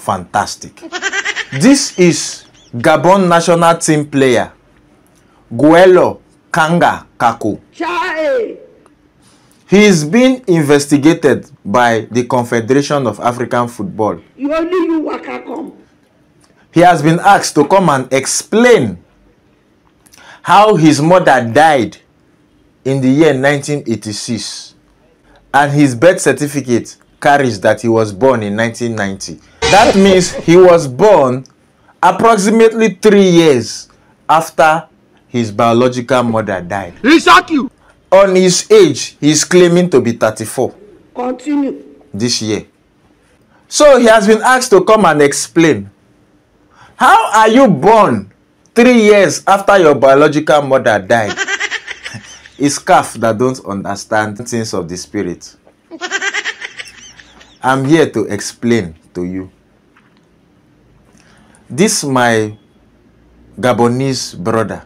fantastic. this is Gabon national team player Guelor Kanga Kaku. Chai. He is being investigated by the Confederation of African Football. You only you waka come. He has been asked to come and explain how his mother died in the year 1986 and his birth certificate carries that he was born in 1990. That means he was born approximately three years after his biological mother died. He shock you. On his age, he is claiming to be 34 Continue. this year. So he has been asked to come and explain. How are you born three years after your biological mother died? it's CAF that don't understand things of the spirit. I'm here to explain to you. This my Gabonese brother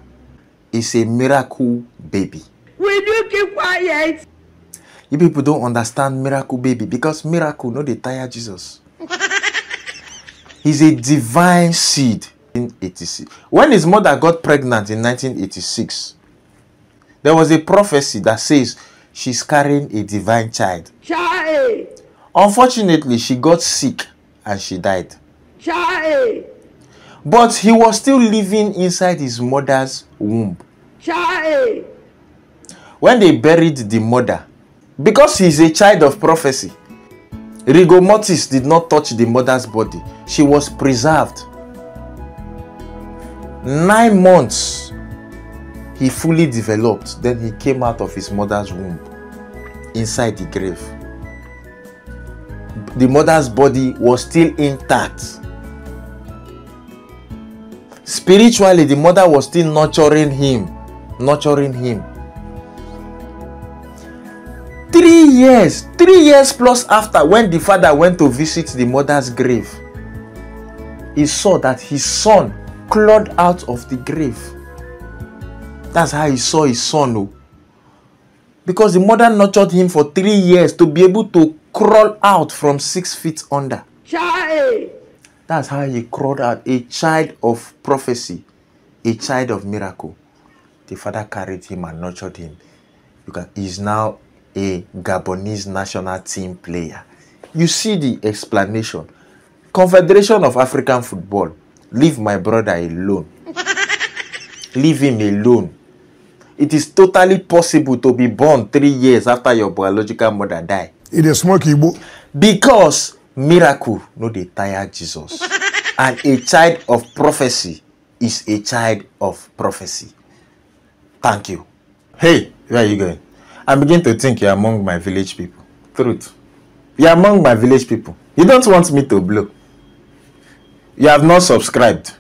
is a miracle baby. Will you keep quiet? You people don't understand miracle baby because miracle no dey tire Jesus. He's a divine seed in 86. When his mother got pregnant in 1986, there was a prophecy that says she's carrying a divine child. Chai. Unfortunately, she got sick and she died. Chai. But he was still living inside his mother's womb. Chai. when they buried the mother because he is a child of prophecy rigor mortis did not touch the mother's body. She was preserved. Nine months he fully developed. Then he came out of his mother's womb inside the grave. The mother's body was still intact spiritually the mother was still nurturing him nurturing him. Three years three years plus after when the father went to visit the mother's grave he saw that his son clawed out of the grave. That's how he saw his son oh. Because the mother nurtured him for three years to be able to crawl out from six feet under. Chai. That's how he crawled out. A child of prophecy. A child of miracle. The father carried him and nurtured him. Because he's now a gabonese national team player. You see the explanation. Confederation of african football. Leave my brother alone. Leave him alone. It is totally possible to be born three years after your biological mother die He dey smoke Igbo. because miracle no dey tire jesus. And a child of prophecy is a child of prophecy. Thank you. Hey where are you going? I begin to think you're among my village people. Truth. You're among my village people. You don't want me to blow. You have not subscribed.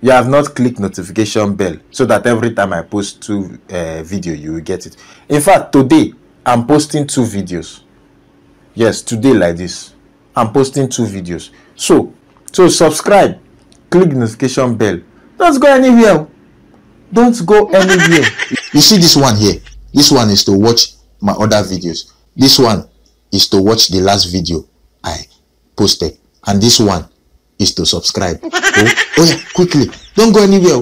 You have not clicked notification bell so that every time i post two uh, video you will get it. In fact today i'm posting two videos. Yes today like this i'm posting two videos. So so subscribe click notification bell. Don't go anywhere. Don't go anywhere. You see this one here? This one is to watch my other videos. This one is to watch the last video i posted. And this one is to subscribe. Oh, oh yeah quickly. Don't go anywhere.